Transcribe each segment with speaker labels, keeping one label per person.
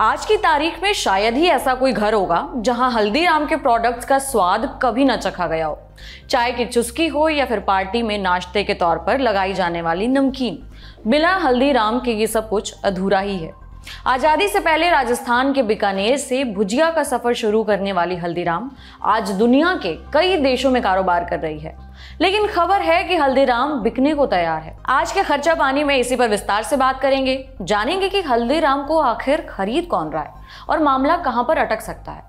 Speaker 1: आज की तारीख में शायद ही ऐसा कोई घर होगा जहाँ हल्दीराम के प्रोडक्ट्स का स्वाद कभी ना चखा गया हो। चाय की चुस्की हो या फिर पार्टी में नाश्ते के तौर पर लगाई जाने वाली नमकीन। बिना हल्दीराम के ये सब कुछ अधूरा ही है। आज़ादी से पहले राजस्थान के बीकानेर से भुजिया का सफ़र शुरू करने वाली हल्दीराम आज दुनिया के कई देशों में कारोबार कर रही है। लेकिन खबर है कि हल्दीराम बिकने को तैयार है। आज के खर्चा पानी में इसी पर विस्तार से बात करेंगे। जानेंगे कि हल्दीराम को आखिर खरीद कौन रहा है और मामला कहाँ पर अटक सकता है।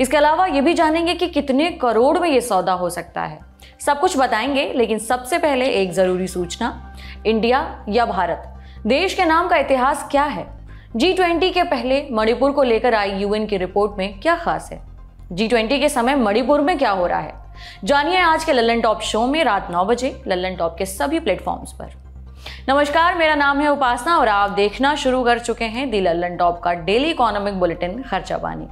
Speaker 1: इसके अलावा ये भी जानेंगे कि कितने करोड़ में ये सौदा हो सकता है। सब कुछ बताएँगे, लेकिन सबसे पहले एक ज़रूरी सूचना, इंडिया या भारत? देश के नाम का इतिहास क्या है? जी ट्वेंटी के पहले मणिपुर को लेकर आई यूएन की रिपोर्ट में क्या खास है? जी ट्वेंटी के समय मणिपुर में क्या हो रहा है? जानिए आज के लल्लन टॉप शो में रात नौ बजे लल्लन टॉप के सभी प्लेटफॉर्म्स पर। नमस्कार, मेरा नाम है उपासना और आप देखना शुरू कर चुके हैं दी लल्लन टॉप का daily economic bulletin Kharcha Pani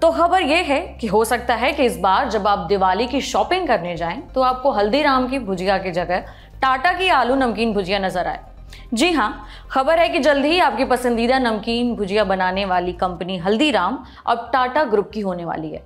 Speaker 1: तो खबर यह है कि हो सकता है कि इस बार जब आप दिवाली की शॉपिंग करने जाएँ तो आपको हल्दीराम की भुजिया की जगह टाटा की आलू नमकीन भुजिया नज़र आए। जी हाँ खबर है कि जल्द ही आपकी पसंदीदा नमकीन भुजिया बनाने वाली कंपनी हल्दीराम अब टाटा ग्रुप की होने वाली है।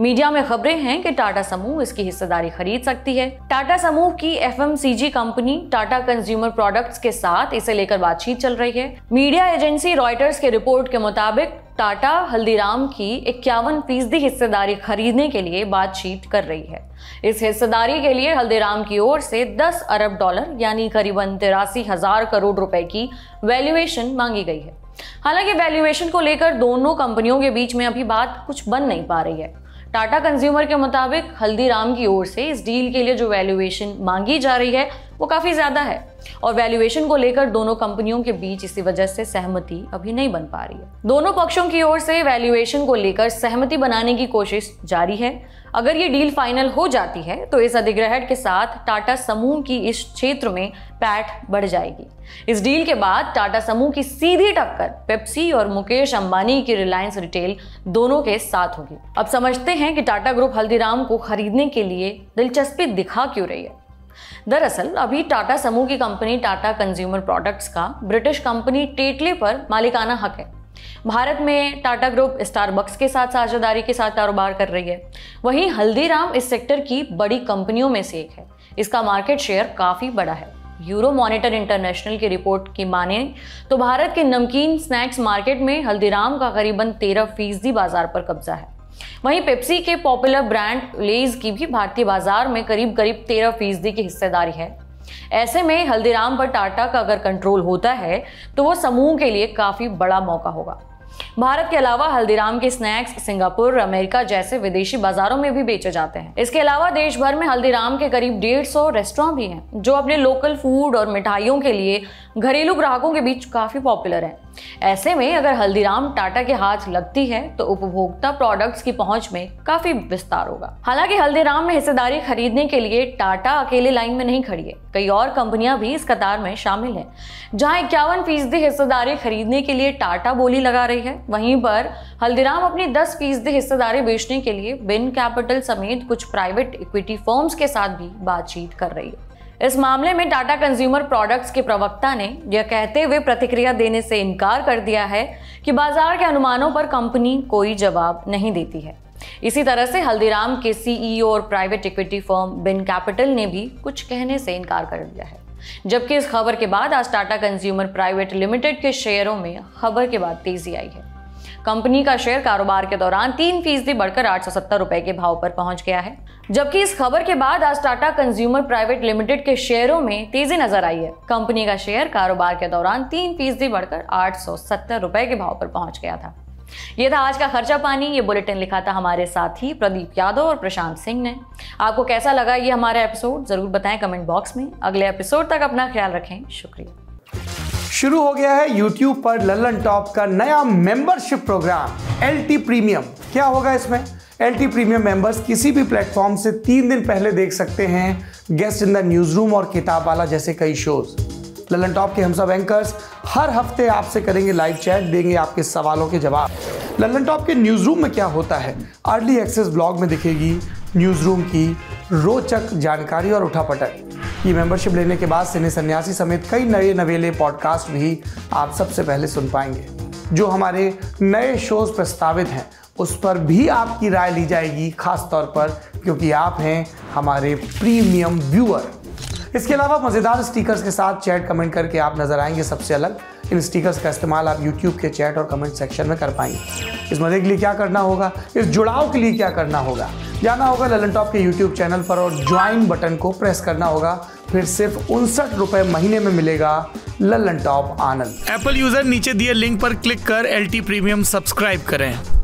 Speaker 1: मीडिया में खबरें हैं कि टाटा समूह इसकी हिस्सेदारी खरीद सकती है। टाटा समूह की FMCG company Tata consumer products के साथ इसे लेकर बातचीत चल रही है। मीडिया एजेंसी रॉयटर्स के रिपोर्ट के मुताबिक टाटा हल्दीराम की इक्यावन फ़ीसदी हिस्सेदारी खरीदने के लिए बातचीत कर रही है। इस हिस्सेदारी के लिए हल्दीराम की ओर से 10 अरब डॉलर यानी करीबन तिरासी हज़ार करोड़ रुपए की वैल्यूएशन मांगी गई है। हालाँकि वैल्यूएशन को लेकर दोनों कंपनियों के बीच में अभी बात कुछ बन नहीं पा रही है। टाटा कंज्यूमर के मुताबिक हल्दीराम की ओर से इस डील के लिए जो वैल्यूएशन मांगी जा रही है वो काफ़ी ज़्यादा है। और वैल्यूएशन को लेकर दोनों कंपनियों के बीच इसी वजह से सहमति अभी नहीं बन पा रही है। दोनों पक्षों की ओर से वैल्यूएशन को लेकर सहमति बनाने की कोशिश जारी है। अगर ये डील फाइनल हो जाती है तो इस अधिग्रहण के साथ टाटा समूह की इस क्षेत्र में पैठ बढ़ जाएगी। इस डील के बाद टाटा समूह की सीधी टक्कर पेप्सी और मुकेश अंबानी की रिलायंस रिटेल दोनों के साथ होगी। अब समझते हैं कि टाटा ग्रुप हल्दीराम को खरीदने के लिए दिलचस्पी दिखा क्यों रही है। दरअसल, अभी टाटा समूह की कंपनी टाटा कंज्यूमर प्रोडक्ट्स का ब्रिटिश कंपनी टेटले पर मालिकाना हक है। भारत में टाटा ग्रुप स्टारबक्स के साथ साझेदारी के साथ कारोबार कर रही है। वहीं हल्दीराम इस सेक्टर की बड़ी कंपनियों में से एक है। इसका मार्केट शेयर काफ़ी बड़ा है। यूरो मॉनिटर इंटरनेशनल की रिपोर्ट की माने तो भारत के नमकीन स्नैक्स मार्केट में हल्दीराम का करीबन तेरह फ़ीसदी बाज़ार पर कब्जा है। वहीं पेप्सी के पॉपुलर ब्रांड लेज की भी भारतीय बाज़ार में करीब करीब तेरह फ़ीसदी की हिस्सेदारी है। ऐसे में हल्दीराम पर टाटा का अगर कंट्रोल होता है तो वो समूह के लिए काफ़ी बड़ा मौका होगा। भारत के अलावा हल्दीराम के स्नैक्स सिंगापुर, अमेरिका जैसे विदेशी बाजारों में भी बेचे जाते हैं। इसके अलावा देश भर में हल्दीराम के करीब डेढ़ सौ रेस्टोरेंट भी हैं, जो अपने लोकल फ़ूड और मिठाइयों के लिए घरेलू ग्राहकों के बीच काफ़ी पॉपुलर हैं। ऐसे में अगर हल्दीराम टाटा के हाथ लगती है तो उपभोक्ता प्रोडक्ट्स की पहुँच में काफ़ी विस्तार होगा। हालाँकि हल्दीराम में हिस्सेदारी खरीदने के लिए टाटा अकेले लाइन में नहीं खड़ी है। कई और कंपनियाँ भी इस कतार में शामिल हैं। जहाँ इक्यावन फ़ीसदी हिस्सेदारी खरीदने के लिए टाटा बोली लगा रही है, वहीं पर हल्दीराम अपनी दस फ़ीसदी हिस्सेदारी बेचने के लिए बिन कैपिटल समेत कुछ प्राइवेट इक्विटी फर्म्स के साथ भी बातचीत कर रही है। इस मामले में टाटा कंज्यूमर प्रोडक्ट्स के प्रवक्ता ने यह कहते हुए प्रतिक्रिया देने से इनकार कर दिया है कि बाज़ार के अनुमानों पर कंपनी कोई जवाब नहीं देती है। इसी तरह से हल्दीराम के सीईओ और private equity firm Bain Capital ने भी कुछ कहने से इनकार कर दिया है। जबकि इस खबर के बाद आज टाटा कंज्यूमर प्राइवेट लिमिटेड के शेयरों में खबर के बाद तेज़ी आई है। कंपनी का शेयर कारोबार के दौरान तीन फ़ीसदी बढ़कर आठ सौ सत्तर रुपए के भाव पर पहुँच गया है। जबकि इस खबर के बाद आज टाटा कंज्यूमर प्राइवेट लिमिटेड के शेयरों में तेज़ी नज़र आई है। कंपनी का शेयर कारोबार के दौरान तीन फ़ीसदी बढ़कर आठ सौ सत्तर रुपए के भाव पर पहुँच गया था। ये था आज का खर्चा पानी, ये बुलेटिन लिखा था हमारे साथी प्रदीप यादव और प्रशांत सिंह ने। आपको कैसा लगा ये हमारा एपिसोड? ज़रूर बताएँ कमेंट बॉक्स में। अगले एपिसोड तक अपना ख्याल रखें। शुक्रिया।
Speaker 2: शुरू हो गया है YouTube पर लल्लन टॉप का नया मेंबरशिप प्रोग्राम टी प्रीमियम क्या होगा इसमें? टी प्रीमियम मेंबर्स किसी भी प्लेटफॉर्म से तीन दिन पहले देख सकते हैं guest in the newsroom और किताब वाला जैसे कई शोज़ लल्लन टॉप के हम सब एंकर्स हर हफ़्ते आपसे करेंगे लाइव चैट देंगे आपके सवालों के जवाब। लल्लन टॉप के न्यूज़ रूम में क्या होता है? अर्ली एक्सेस ब्लॉग में दिखेगी न्यूज़ रूम की रोचक जानकारी और उठापटक। ये मेंबरशिप लेने के बाद सिने सन्यासी समेत कई नए नवेले पॉडकास्ट भी आप सबसे पहले सुन पाएँगे। जो हमारे नए शोज़ प्रस्तावित हैं, उस पर भी आपकी राय ली जाएगी खास तौर पर, क्योंकि आप हैं हमारे प्रीमियम व्यूअर इसके अलावा मज़ेदार स्टिकर्स के साथ चैट कमेंट करके आप नज़र आएँगे सबसे अलग। इन स्टिकर्स का इस्तेमाल आप यूट्यूब के चैट और कमेंट सेक्शन में कर पाएँगे। इस मज़े के लिए क्या करना होगा? इस जुड़ाव के लिए क्या करना होगा? जाना होगा ललन टॉप के यूट्यूब चैनल पर और ज्वाइन बटन को प्रेस करना होगा। फिर सिर्फ़ उनसठ रुपए महीने में मिलेगा ललन टॉप आनंद।
Speaker 3: एप्पल यूज़र नीचे दिए लिंक पर क्लिक कर LT प्रीमियम सब्सक्राइब करें।